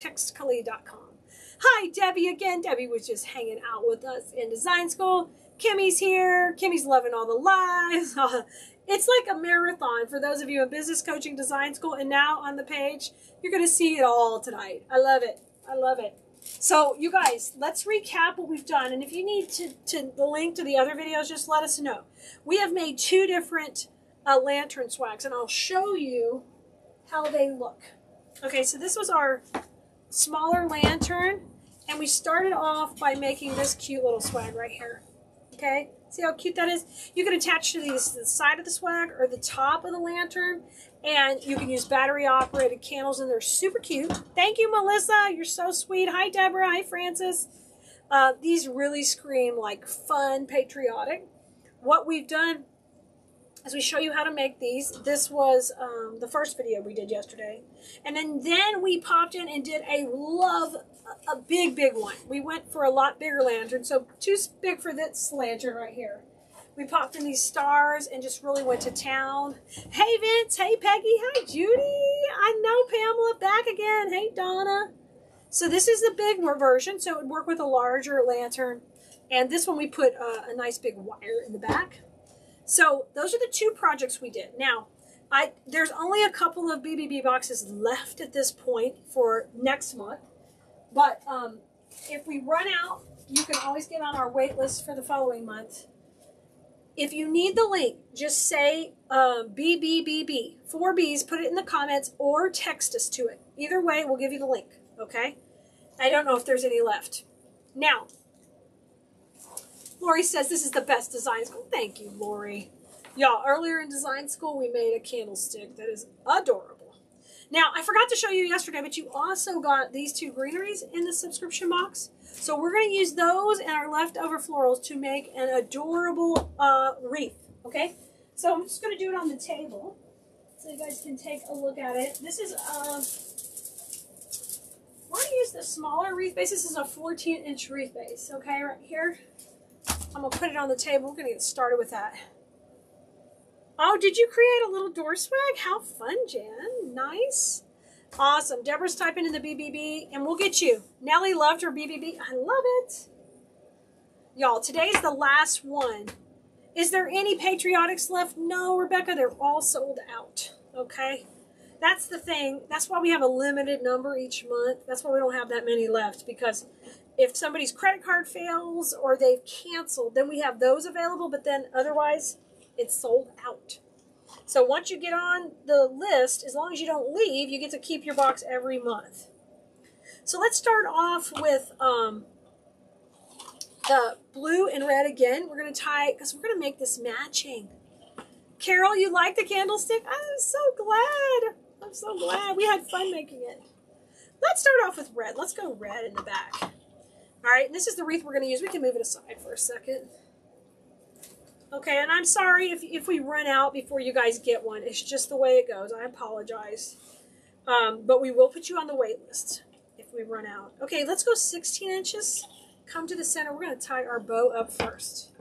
textkhalid.com. Hi, Debbie again. Debbie was just hanging out with us in design school. Kimmy's here. Kimmy's loving all the lives. it's like a marathon for those of you in business coaching design school. And now on the page, you're going to see it all tonight. I love it. I love it. So, you guys, let's recap what we've done. And if you need to, to the link to the other videos, just let us know. We have made two different uh, lantern swags, and I'll show you how they look. Okay, so this was our smaller lantern. And we started off by making this cute little swag right here. Okay, see how cute that is? You can attach to these the side of the swag or the top of the lantern. And you can use battery operated candles and they're super cute. Thank you, Melissa. You're so sweet. Hi, Deborah. Hi, Francis. Uh, these really scream like fun, patriotic. What we've done as we show you how to make these. This was um, the first video we did yesterday. And then, then we popped in and did a love, a, big, big one. We went for a lot bigger lantern. So too big for this lantern right here. We popped in these stars and just really went to town. Hey, Vince. Hey, Peggy. Hi, Judy. I know Pamela back again. Hey, Donna. So this is the big version. So it would work with a larger lantern. And this one we put uh, a nice big wire in the back. So those are the two projects we did. Now, I there's only a couple of BBB boxes left at this point for next month. But um, if we run out, you can always get on our wait list for the following month. If you need the link, just say um, BBBB, four B's, put it in the comments or text us to it. Either way, we'll give you the link, okay? I don't know if there's any left. Now, Lori says this is the best design school. Thank you, Lori. Y'all, earlier in design school, we made a candlestick that is adorable. Now, I forgot to show you yesterday, but you also got these two greeneries in the subscription box. So we're going to use those and our leftover florals to make an adorable uh, wreath, okay? So I'm just going to do it on the table so you guys can take a look at it. This is, uh, we're going to use the smaller wreath base. This is a 14 inch wreath base, okay, right here. I'm to put it on the table. We're to get started with that. Oh, did you create a little door swag? How fun, Jan. Nice. Awesome. Deborah's typing in the BBB, and we'll get you. Nellie loved her BBB. I love it. Y'all, today's the last one. Is there any patriotics left? No, Rebecca, they're all sold out. Okay? That's the thing. That's why we have a limited number each month. That's why we don't have that many left because if somebody's credit card fails or they've canceled, then we have those available, but then otherwise it's sold out. So once you get on the list, as long as you don't leave, you get to keep your box every month. So let's start off with um, the blue and red again. We're going to tie, because we're going to make this matching. Carol, you like the candlestick? I'm so glad. I'm so glad. We had fun making it. Let's start off with red. Let's go red in the back. All right, this is the wreath we're going to use. We can move it aside for a second. Okay, and I'm sorry if, if we run out before you guys get one. It's just the way it goes. I apologize. Um, but we will put you on the wait list if we run out. Okay, let's go 16 inches. Come to the center. We're going to tie our bow up first.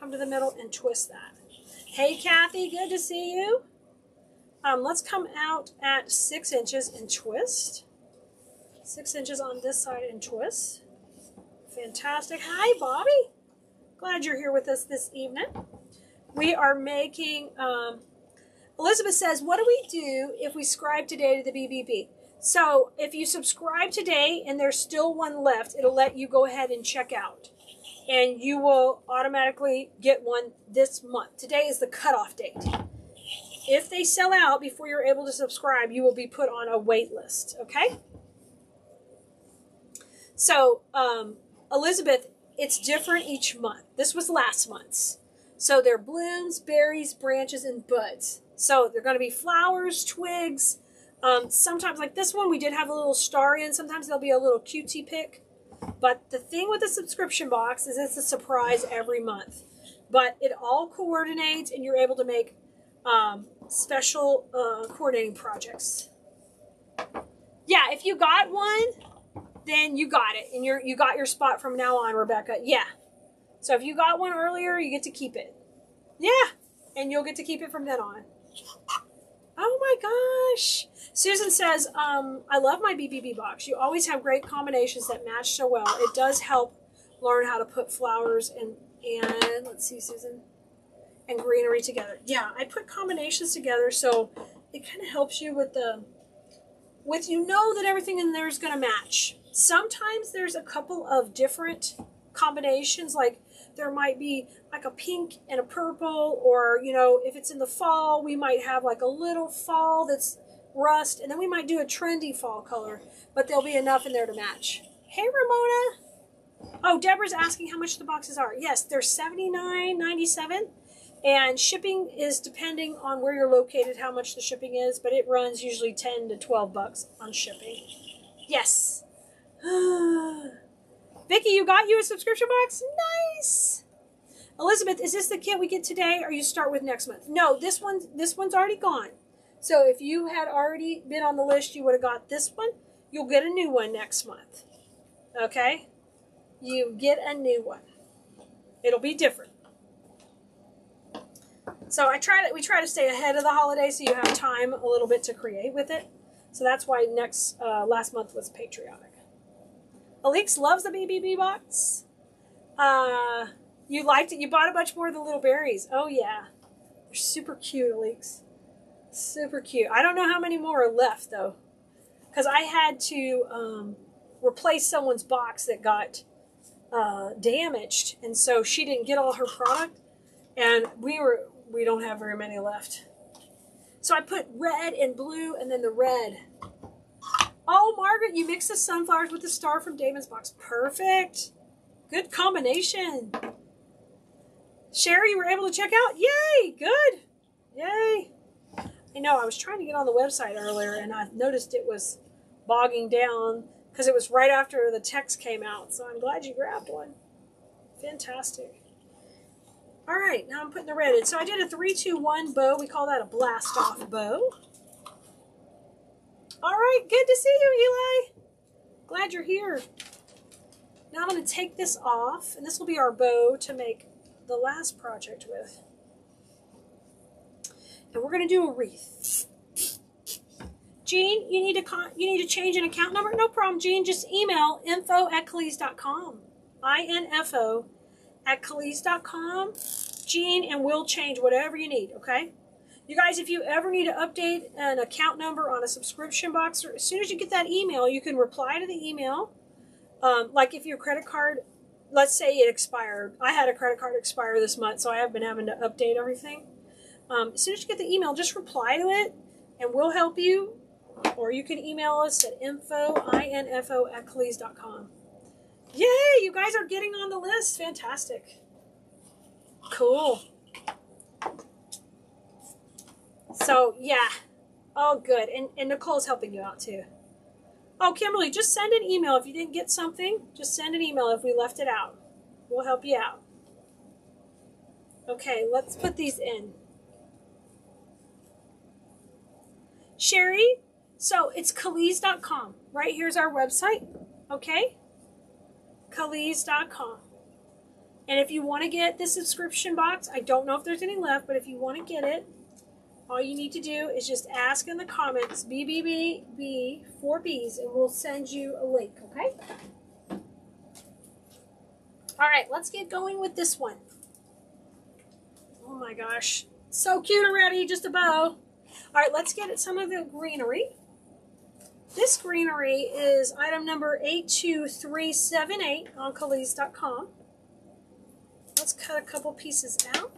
Come to the middle and twist that. Hey, Kathy, good to see you. Um, let's come out at 6 inches and twist. 6 inches on this side and twist. Fantastic. Hi, Bobby. Glad you're here with us this evening. We are making, um, Elizabeth says, what do we do if we subscribe today to the BBB? So if you subscribe today and there's still one left, it'll let you go ahead and check out. And you will automatically get one this month. Today is the cutoff date. If they sell out before you're able to subscribe, you will be put on a wait list, okay? So, um, Elizabeth, it's different each month. This was last month's. So they're blooms, berries, branches, and buds. So they're going to be flowers, twigs. Um, sometimes, like this one, we did have a little star in. Sometimes there'll be a little cutesy pick. But the thing with the subscription box is it's a surprise every month. But it all coordinates, and you're able to make um, special uh, coordinating projects. Yeah, if you got one, then you got it and you're you got your spot from now on rebecca yeah so if you got one earlier you get to keep it yeah and you'll get to keep it from then on Oh my gosh. Susan says, um, I love my BBB box. You always have great combinations that match so well. It does help learn how to put flowers and, and let's see, Susan, and greenery together. Yeah, I put combinations together so it kind of helps you with the, with you know that everything in there is going to match. Sometimes there's a couple of different combinations, like there might be like a pink and a purple, or you know, if it's in the fall, we might have like a little fall that's rust, and then we might do a trendy fall color, but there'll be enough in there to match. Hey, Ramona. Oh, Deborah's asking how much the boxes are. Yes, they're $79.97, and shipping is depending on where you're located, how much the shipping is, but it runs usually 10 to 12 bucks on shipping. Yes. Vicki, you got you a subscription box? Nice. Elizabeth, is this the kit we get today or you start with next month? No, this one this one's already gone. So if you had already been on the list, you would have got this one. You'll get a new one next month. Okay? You get a new one. It'll be different. So I try to we try to stay ahead of the holiday so you have time a little bit to create with it. So that's why next uh, last month was patriotic. Alix loves the BBB box. Uh, you liked it. You bought a bunch more of the little berries. Oh, yeah. They're super cute, Alix. Super cute. I don't know how many more are left, though. Because I had to um, replace someone's box that got uh, damaged. And so she didn't get all her product. And we were we don't have very many left. So I put red and blue and then the red Oh, Margaret, you mixed the sunflowers with the star from Damon's box. Perfect. Good combination. Sherry, you were able to check out? Yay, good. Yay. I know, I was trying to get on the website earlier and I noticed it was bogging down because it was right after the text came out. So I'm glad you grabbed one. Fantastic. All right, now I'm putting the red in. So I did a 3-2-1 bow. We call that a blast off bow. All right, good to see you, Eli. Glad you're here. Now I'm going to take this off, and this will be our bow to make the last project with. And we're going to do a wreath. Jean, you need to you need to change an account number? No problem, Jean. Just email info at Keleas.com. I-N-F-O at Keleas.com. Jean, and we'll change whatever you need, okay? You guys, if you ever need to update an account number on a subscription box, or as soon as you get that email, you can reply to the email. Um, like if your credit card, let's say it expired. I had a credit card expire this month, so I have been having to update everything. Um, as soon as you get the email, just reply to it, and we'll help you. Or you can email us at info, I-N-F-O, at Keleas.com. Yay, you guys are getting on the list. Fantastic. Cool. So yeah. Oh, good. And, and Nicole's helping you out too. Oh, Kimberly, just send an email. If you didn't get something, just send an email if we left it out. We'll help you out. Okay, let's put these in. Sherry, so it's Keleas.com. Right here's our website. Okay? Keleas.com. And if you want to get the subscription box, I don't know if there's any left, but if you want to get it, all you need to do is just ask in the comments BBBB four B's and we'll send you a link, okay? All right, let's get going with this one. Oh my gosh. So cute already, just a bow. All right, let's get at some of the greenery. This greenery is item number 82378 on Keleas.com. Let's cut a couple pieces out.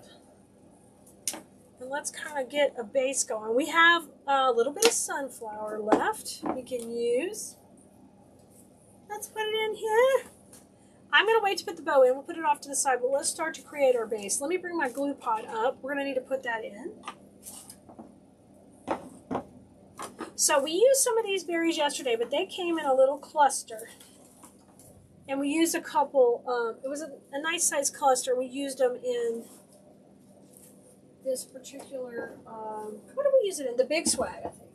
Let's kind of get a base going. We have a little bit of sunflower left we can use. Let's put it in here. I'm going to wait to put the bow in. We'll put it off to the side, but let's start to create our base. Let me bring my glue pot up. We're going to need to put that in. So we used some of these berries yesterday, but they came in a little cluster. And we used a couple, um, it was a, a nice size cluster. We used them in this particular, um, what do we use it in? The big swag, I think.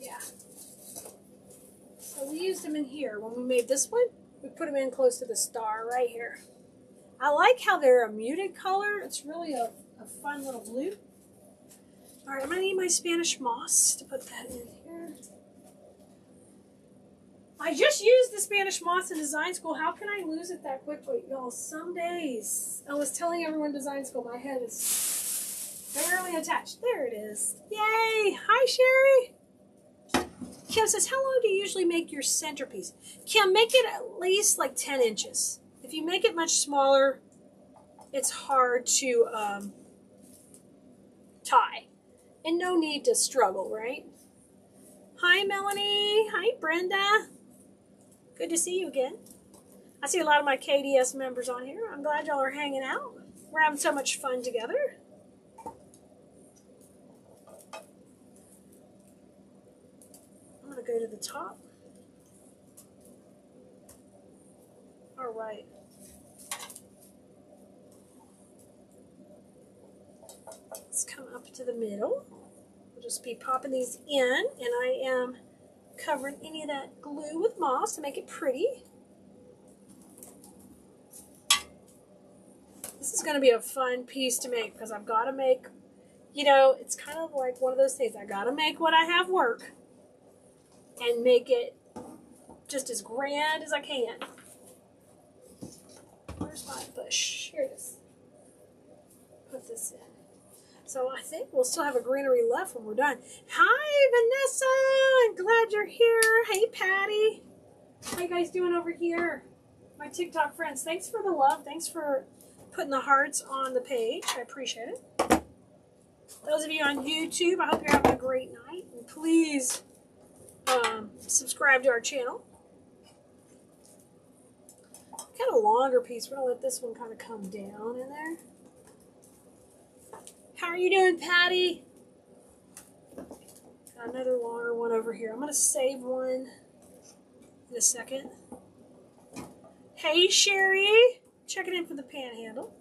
Yeah. So we used them in here. When we made this one, we put them in close to the star right here. I like how they're a muted color. It's really a, a fun little blue. All right, I'm gonna need my Spanish moss to put that in here. I just used the Spanish moss in design school. How can I lose it that quickly? Y'all, some days. I was telling everyone design school, my head is barely attached. There it is. Yay! Hi, Sherry. Kim says, how long do you usually make your centerpiece? Kim, make it at least like 10 inches. If you make it much smaller, it's hard to um, tie. And no need to struggle, right? Hi, Melanie. Hi, Brenda. Good to see you again. I see a lot of my KDS members on here. I'm glad y'all are hanging out. We're having so much fun together. I'm going to go to the top. All right. Let's come up to the middle. We'll just be popping these in, and I am covering any of that glue with moss to make it pretty. This is going to be a fun piece to make because I've got to make, you know, it's kind of like one of those things. I got to make what I have work and make it just as grand as I can. Where's my bush? Here it is. Put this in. So I think we'll still have a greenery left when we're done. Hi, Vanessa. I'm glad you're here. Hey, Patty. How you guys doing over here? My TikTok friends, thanks for the love. Thanks for putting the hearts on the page. I appreciate it. Those of you on YouTube, I hope you're having a great night. And please um, subscribe to our channel. Got a longer piece. We're going to let this one kind of come down in there. How are you doing, Patty? Got another longer one over here. I'm going to save one in a second. Hey, Sherry. Checking in for the panhandle.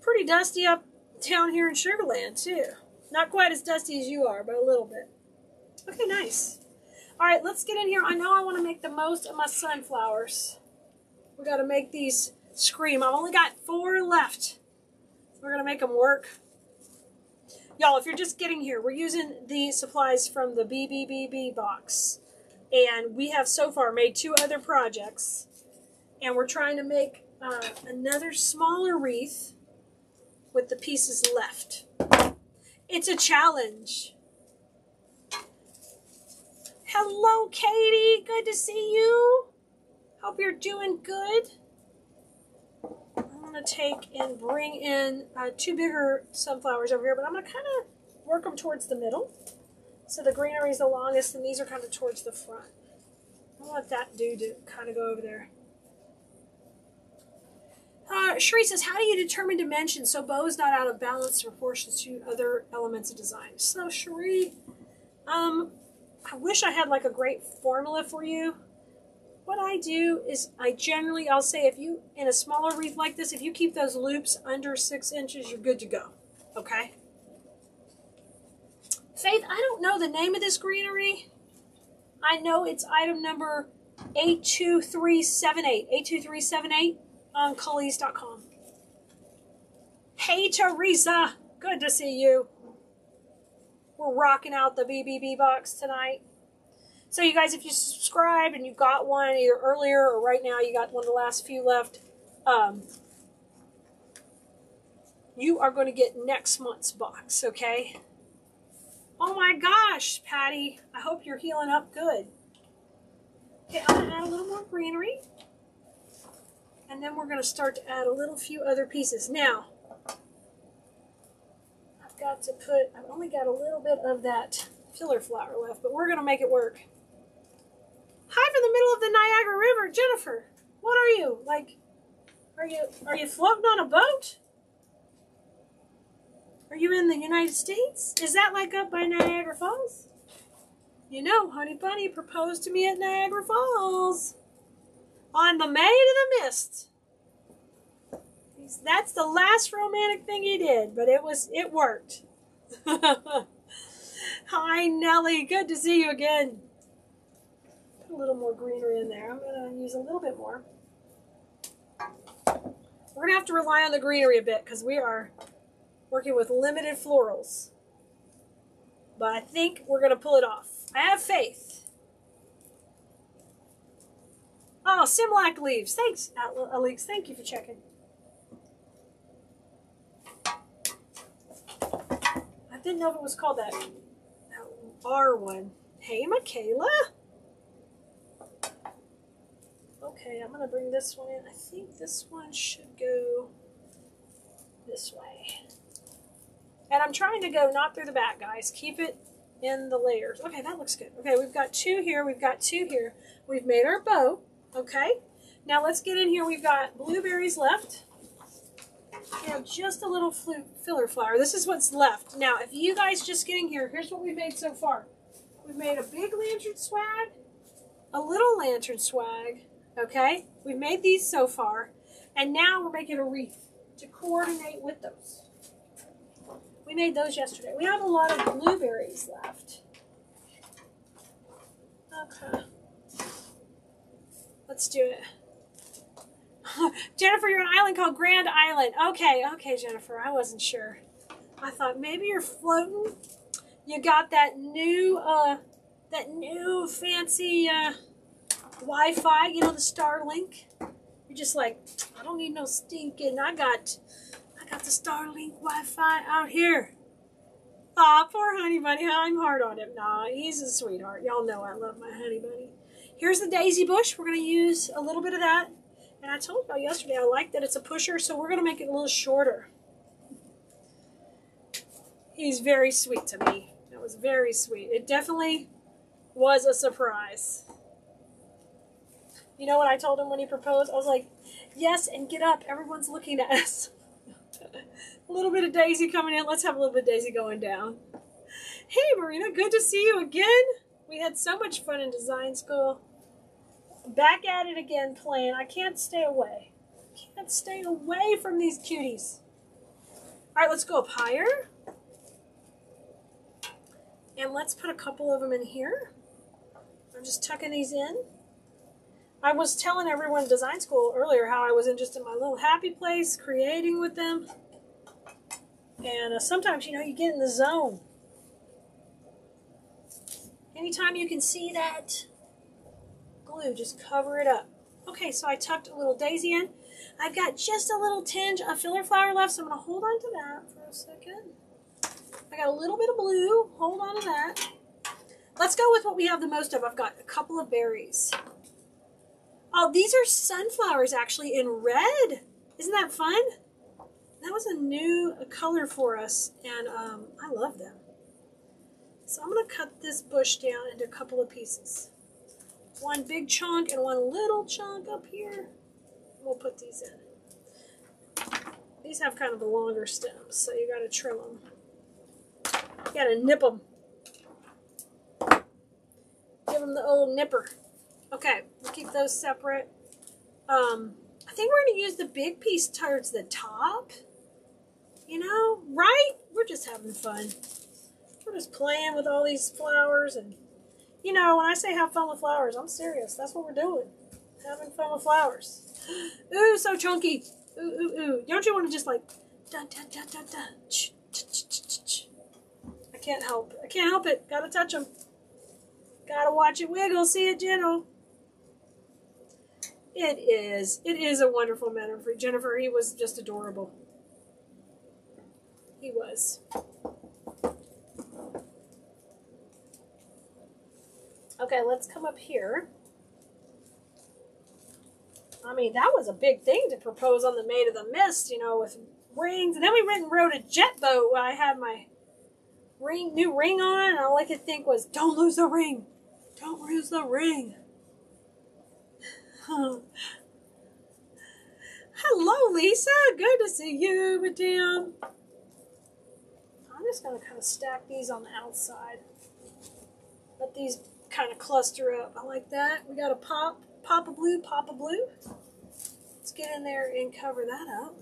Pretty dusty up down here in Sugar Land, too. Not quite as dusty as you are, but a little bit. Okay, nice. All right, let's get in here. I know I want to make the most of my sunflowers. We got to make these scream. I've only got four left. We're going to make them work. Y'all, if you're just getting here, we're using the supplies from the BBBB box. And we have so far made two other projects. And we're trying to make uh, another smaller wreath with the pieces left. It's a challenge. Hello, Katie. Good to see you. Hope you're doing good going to take and bring in uh, two bigger sunflowers over here, but I'm going to kind of work them towards the middle. So the greenery is the longest, and these are kind of towards the front. i want that dude to kind of go over there. Uh, Sheree says, how do you determine dimensions so bow is not out of balance in proportion to other elements of design? So, Sheree, um, I wish I had like a great formula for you what I do is I generally, I'll say if you, in a smaller wreath like this, if you keep those loops under six inches, you're good to go. Okay? Faith, I don't know the name of this greenery. I know it's item number 82378. 82378 on Keleas.com. Hey, Teresa. Good to see you. We're rocking out the BBB box tonight. So you guys, if you subscribe and you got one either earlier or right now, you got one of the last few left, um, you are going to get next month's box, okay? Oh my gosh, Patty. I hope you're healing up good. Okay, I'm going to add a little more greenery. And then we're going to start to add a little few other pieces. Now, I've got to put, I've only got a little bit of that filler flower left, but we're going to make it work. Hi from the middle of the Niagara River, Jennifer. What are you? Like, are you are you floating on a boat? Are you in the United States? Is that like up by Niagara Falls? You know, Honey Bunny proposed to me at Niagara Falls on the Maid of the Mist. That's the last romantic thing he did, but it was it worked. Hi Nellie, good to see you again a little more greenery in there. I'm going to use a little bit more. We're going to have to rely on the greenery a bit because we are working with limited florals. but I think we're going to pull it off. I have faith. Oh, Smilax leaves. Thanks, uh, Alex. Thank you for checking. I didn't know if it was called that, that R one. Hey, Michaela. Okay, I'm going to bring this one in. I think this one should go this way. And I'm trying to go not through the back, guys. Keep it in the layers. Okay, that looks good. Okay, we've got two here. We've got two here. We've made our bow. Okay. Now let's get in here. We've got blueberries left. Have just a little filler flower. This is what's left. Now, if you guys just getting here, here's what we've made so far. We've made a big lantern swag, a little lantern swag, okay? We've made these so far, and now we're making a wreath to coordinate with those. We made those yesterday. We have a lot of blueberries left. Okay. Let's do it. Jennifer, you're an island called Grand Island. Okay, okay, Jennifer. I wasn't sure. I thought maybe you're floating. You got that new, uh, that new fancy, uh, Wi-Fi, you know, the Starlink. You're just like, I don't need no stinking. I got I got the Starlink Wi-Fi out here. Aw, poor honey bunny. I'm hard on him. Nah, he's a sweetheart. Y'all know I love my honey bunny. Here's the daisy bush. We're going to use a little bit of that. And I told y'all yesterday I like that it's a pusher, so we're going to make it a little shorter. He's very sweet to me. That was very sweet. It definitely was a surprise. You know what I told him when he proposed? I was like, yes, and get up. Everyone's looking at us. a little bit of Daisy coming in. Let's have a little bit of Daisy going down. Hey, Marina, good to see you again. We had so much fun in design school. Back at it again playing. I can't stay away. Can't stay away from these cuties. All right, let's go up higher. And let's put a couple of them in here. I'm just tucking these in. I was telling everyone in design school earlier how I was in just in my little happy place, creating with them. And uh, sometimes, you know, you get in the zone. Anytime you can see that glue, just cover it up. Okay, so I tucked a little daisy in. I've got just a little tinge of filler flower left, so I'm going to hold on to that for a second. I got a little bit of blue. Hold on to that. Let's go with what we have the most of. I've got a couple of berries. Oh, these are sunflowers actually in red. Isn't that fun? That was a new color for us, and um, I love them. So I'm going to cut this bush down into a couple of pieces. One big chunk and one little chunk up here. We'll put these in. These have kind of the longer stems, so you got to trim them. You got to nip them. Give them the old nipper. Okay, we'll keep those separate. Um, I think we're going to use the big piece towards the top. You know, right? We're just having fun. We're just playing with all these flowers. And, you know, when I say have fun with flowers, I'm serious. That's what we're doing. Having fun with flowers. Ooh, so chunky. Ooh, ooh, ooh. Don't you want to just like, dun, dun, dun, dun, dun. Ch, ch, ch, ch, ch. I can't help. I can't help it. Gotta touch them. Gotta watch it wiggle. See it gentle. It is. It is a wonderful metaphor. Jennifer, he was just adorable. He was. Okay, let's come up here. I mean, that was a big thing to propose on the Maid of the Mist, you know, with rings. And then we went and rode a jet boat where I had my ring, new ring on, and all I could think was, don't lose the ring. Don't lose the ring. Hello, Lisa. Good to see you, madam. I'm just going to kind of stack these on the outside. Let these kind of cluster up. I like that. We got a pop, pop a blue, pop a blue. Let's get in there and cover that up.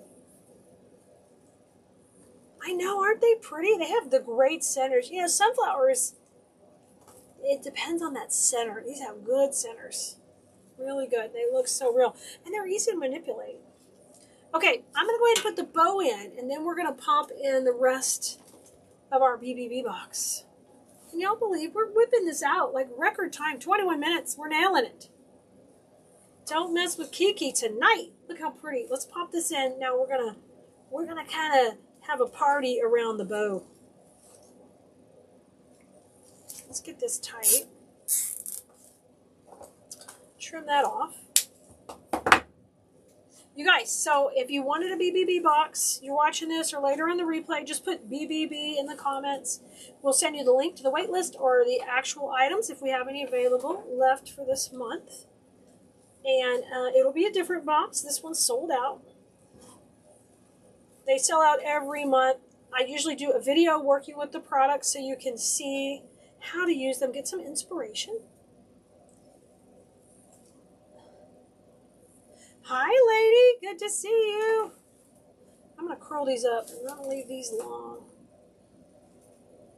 I know, aren't they pretty? They have the great centers. You know, sunflowers, it depends on that center. These have good centers. Really good. They look so real. And they're easy to manipulate. Okay, I'm going to go ahead and put the bow in, and then we're going to pop in the rest of our BBB box. Can y'all believe we're whipping this out like record time, 21 minutes. We're nailing it. Don't mess with Kiki tonight. Look how pretty. Let's pop this in. Now we're gonna we're gonna kind of have a party around the bow. Let's get this tight. Trim that off. You guys, so if you wanted a BBB box, you're watching this or later on the replay, just put BBB in the comments. We'll send you the link to the waitlist or the actual items if we have any available left for this month. And uh, it'll be a different box. This one's sold out. They sell out every month. I usually do a video working with the products so you can see how to use them, get some inspiration. Hi, lady. Good to see you. I'm going to curl these up. I'm going to leave these long.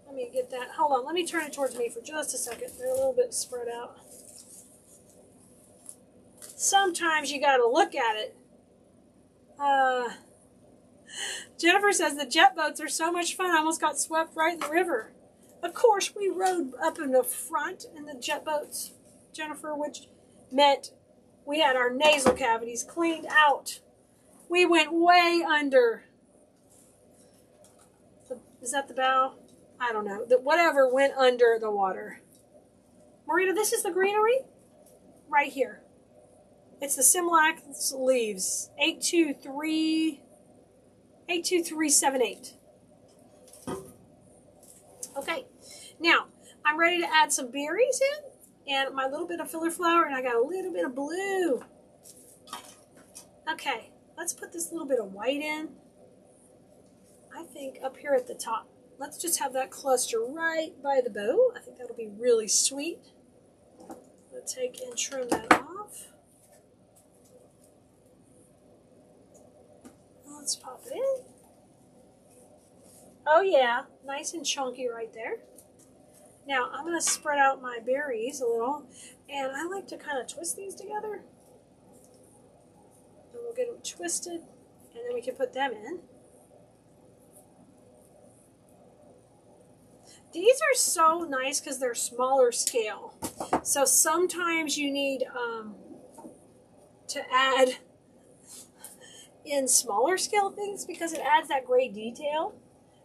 Let me get that. Hold on. Let me turn it towards me for just a second. They're a little bit spread out. Sometimes you got to look at it. Uh, Jennifer says the jet boats are so much fun. I almost got swept right in the river. Of course, we rode up in the front in the jet boats, Jennifer, which meant we had our nasal cavities cleaned out. We went way under. Is that the bow? I don't know. That whatever went under the water. Marita, this is the greenery right here. It's the Smilax leaves. 823 82378. Okay. Now, I'm ready to add some berries in and my little bit of filler flower, and I got a little bit of blue. Okay, let's put this little bit of white in. I think up here at the top. Let's just have that cluster right by the bow. I think that'll be really sweet. Let's take and trim that off. Let's pop it in. Oh yeah, nice and chunky right there. Now I'm going to spread out my berries a little, and I like to kind of twist these together. And we'll get them twisted, and then we can put them in. These are so nice because they're smaller scale. So sometimes you need um, to add in smaller scale things because it adds that great detail.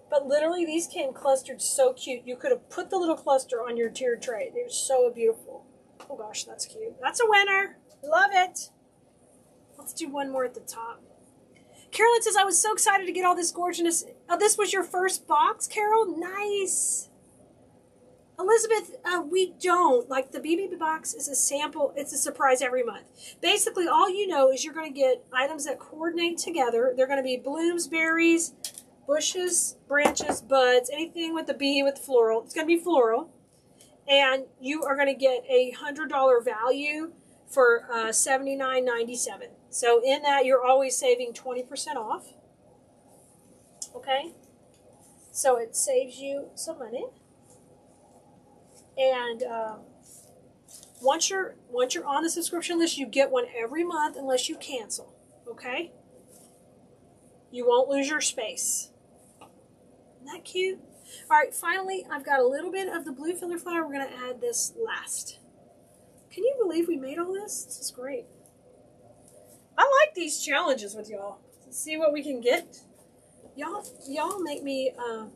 But literally, these came clustered so cute. You could have put the little cluster on your tier tray. They're so beautiful. Oh gosh, that's cute. That's a winner. Love it. Let's do one more at the top. Carolyn says, I was so excited to get all this gorgeousness. Oh, this was your first box, Carol? Nice. Elizabeth, uh, we don't. Like, the BB box is a sample. It's a surprise every month. Basically, all you know is you're going to get items that coordinate together. They're going to be blooms, berries, bushes, branches, buds, anything with the bee with floral. It's going to be floral. And you are going to get a $100 value for uh, $79.97. So in that, you're always saving 20% off. Okay? So it saves you some money. And um, once you're once you're on the subscription list, you get one every month unless you cancel. Okay? You won't lose your space. Isn't that cute? All right, finally, I've got a little bit of the blue filler flower. We're going to add this last. Can you believe we made all this? This is great. I like these challenges with y'all. See what we can get. Y'all, y'all make me uh,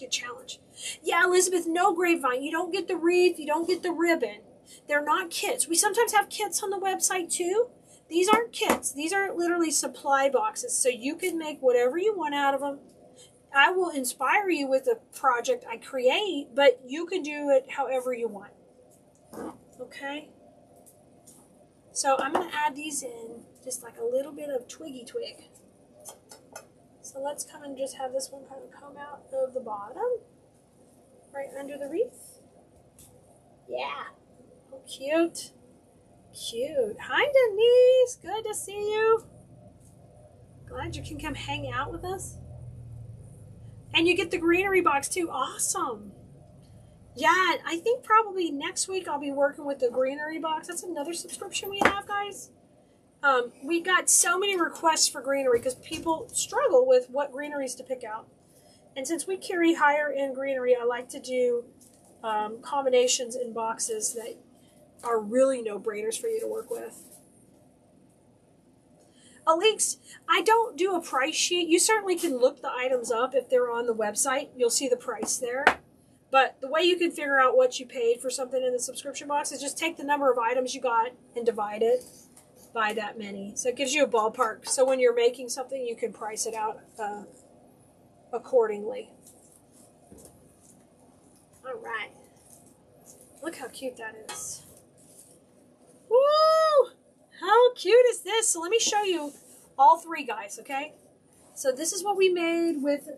get challenged. Yeah, Elizabeth, no grapevine. You don't get the wreath. You don't get the ribbon. They're not kits. We sometimes have kits on the website too. These aren't kits. These are literally supply boxes. So you can make whatever you want out of them. I will inspire you with the project I create, but you can do it however you want. Okay? So I'm going to add these in, just like a little bit of twiggy twig. So let's come and just have this one kind of come out of the bottom, right under the wreath. Yeah. Oh, cute. Cute. Hi, Denise. Good to see you. Glad you can come hang out with us. And you get the greenery box too. Awesome. Yeah, I think probably next week I'll be working with the greenery box. That's another subscription we have, guys. Um, we got so many requests for greenery because people struggle with what greeneries to pick out. And since we carry higher end greenery, I like to do um, combinations in boxes that are really no-brainers for you to work with. Alix, I don't do a price sheet. You certainly can look the items up if they're on the website. You'll see the price there. But the way you can figure out what you paid for something in the subscription box is just take the number of items you got and divide it by that many. So it gives you a ballpark. So when you're making something, you can price it out uh, accordingly. All right. Look how cute that is. Woo! How cute is this? So let me show you all three guys, okay? So this is what we made with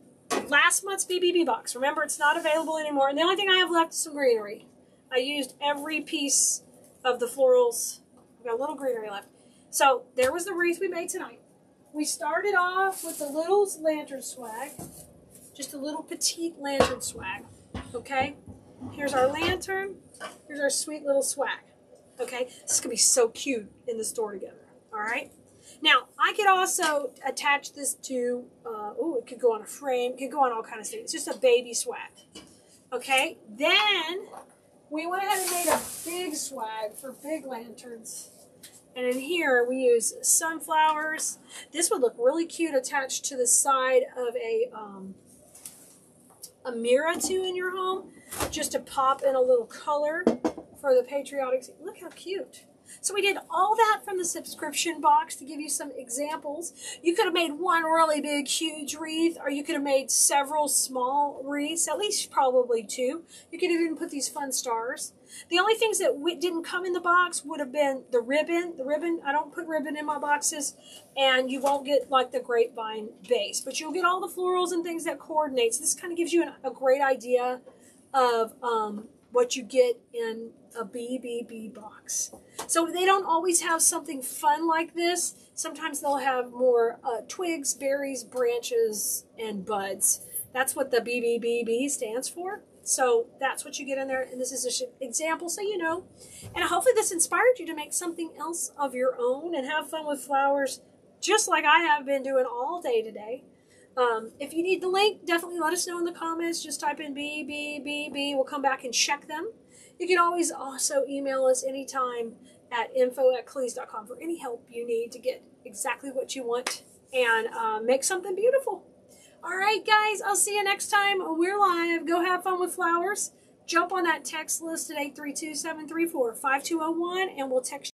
last month's BBB box. Remember, it's not available anymore. And the only thing I have left is some greenery. I used every piece of the florals. I've got a little greenery left. So there was the wreath we made tonight. We started off with the little lantern swag. Just a little petite lantern swag. Okay? Here's our lantern. Here's our sweet little swag. Okay? This is to be so cute in the store together. All right? Now, I could also attach this to, uh, oh, it could go on a frame. It could go on all kinds of things. It's just a baby swag. Okay? Then, we went ahead and made a big swag for big lanterns. And in here, we use sunflowers. This would look really cute attached to the side of a, um, a mirror too in your home. Just to pop in a little color for the patriotic. Look how cute. So we did all that from the subscription box to give you some examples. You could have made one really big, huge wreath, or you could have made several small wreaths, at least probably two. You could even put these fun stars. The only things that didn't come in the box would have been the ribbon. The ribbon, I don't put ribbon in my boxes, and you won't get like the grapevine base, but you'll get all the florals and things that coordinate. So this kind of gives you an, a great idea of um, what you get in a BBB box. So they don't always have something fun like this. Sometimes they'll have more uh, twigs, berries, branches, and buds. That's what the BBBB stands for. So that's what you get in there. And this is an example so you know. And hopefully this inspired you to make something else of your own and have fun with flowers just like I have been doing all day today. Um, if you need the link, definitely let us know in the comments. Just type in BBBB. We'll come back and check them. You can always also email us anytime at info at Keleas.com for any help you need to get exactly what you want and uh, make something beautiful. All right, guys, I'll see you next time. We're live. Go have fun with flowers. Jump on that text list at 832 734 5201 and we'll text